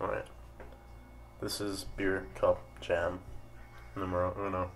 Alright. This is beer cup jam numero uno.